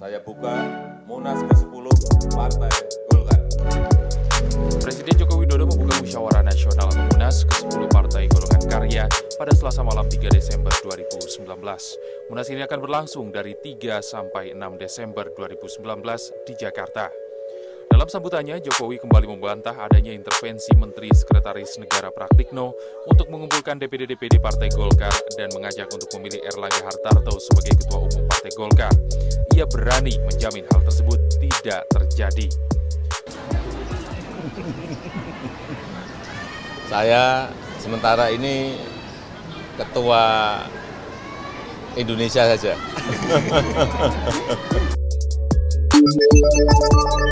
Saya buka Munas ke-10 Partai Golkar. Presiden Joko Widodo membuka musyawarah nasional atau Munas ke-10 Partai Golongan Karya pada Selasa malam 3 Desember 2019. Munas ini akan berlangsung dari 3 sampai 6 Desember 2019 di Jakarta. Dalam sambutannya, Jokowi kembali membantah adanya intervensi Menteri Sekretaris Negara Praktikno untuk mengumpulkan DPD-DPD Partai Golkar dan mengajak untuk memilih Erlangga Hartarto sebagai Ketua Umum Partai Golkar. Ia berani menjamin hal tersebut tidak terjadi. Saya sementara ini ketua Indonesia saja.